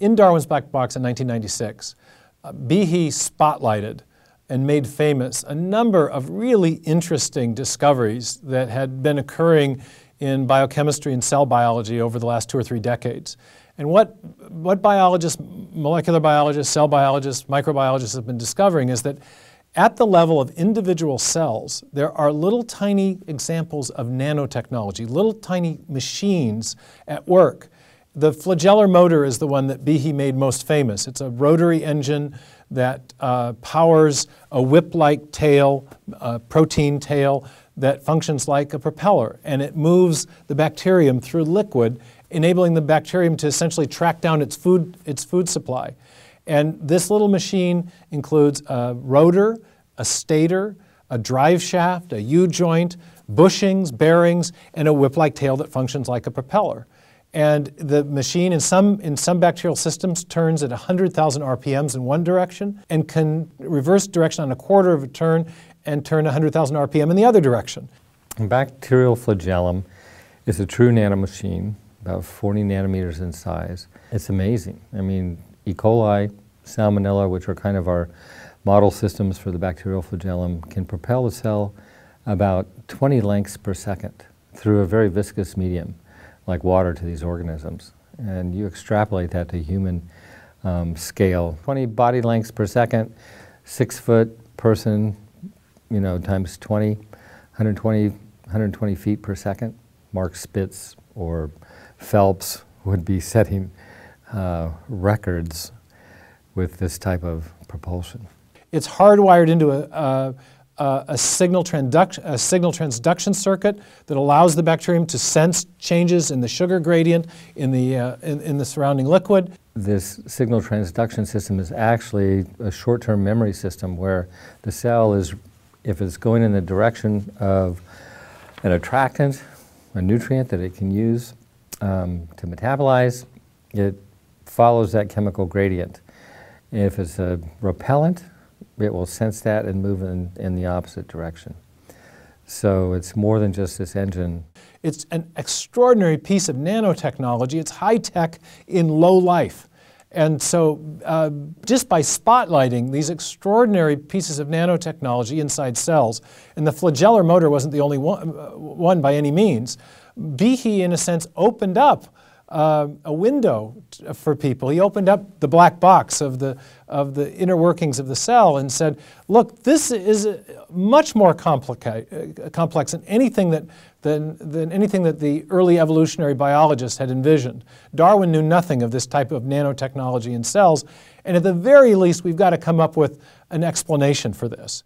in Darwin's Black Box in 1996, uh, Behe spotlighted and made famous a number of really interesting discoveries that had been occurring in biochemistry and cell biology over the last two or three decades. And what, what biologists, molecular biologists, cell biologists, microbiologists have been discovering is that at the level of individual cells, there are little tiny examples of nanotechnology, little tiny machines at work. The flagellar motor is the one that Behe made most famous. It's a rotary engine that uh, powers a whip-like tail, a protein tail, that functions like a propeller, and it moves the bacterium through liquid, enabling the bacterium to essentially track down its food, its food supply. And this little machine includes a rotor, a stator, a drive shaft, a U-joint, bushings, bearings, and a whip-like tail that functions like a propeller. And the machine in some, in some bacterial systems turns at 100,000 RPMs in one direction and can reverse direction on a quarter of a turn and turn 100,000 RPM in the other direction. Bacterial flagellum is a true nanomachine, about 40 nanometers in size. It's amazing. I mean, E. coli, salmonella, which are kind of our model systems for the bacterial flagellum, can propel a cell about 20 lengths per second through a very viscous medium like water to these organisms. And you extrapolate that to human um, scale. 20 body lengths per second, six foot person, you know, times 20, 120, 120 feet per second. Mark Spitz or Phelps would be setting uh, records with this type of propulsion. It's hardwired into a, a a, signal a signal transduction circuit that allows the bacterium to sense changes in the sugar gradient in the, uh, in, in, the surrounding liquid. This signal transduction system is actually a short-term memory system where the cell is, if it's going in the direction of an attractant, a nutrient that it can use um, to metabolize, it follows that chemical gradient. If it's a repellent, it will sense that and move in, in the opposite direction. So it's more than just this engine. It's an extraordinary piece of nanotechnology. It's high tech in low life. And so, uh, just by spotlighting these extraordinary pieces of nanotechnology inside cells, and the flagellar motor wasn't the only one, uh, one by any means, Behe, in a sense, opened up uh, a window for people. He opened up the black box of the, of the inner workings of the cell and said, look, this is much more uh, complex than anything that, than, than anything that the early evolutionary biologists had envisioned. Darwin knew nothing of this type of nanotechnology in cells, and at the very least, we've got to come up with an explanation for this.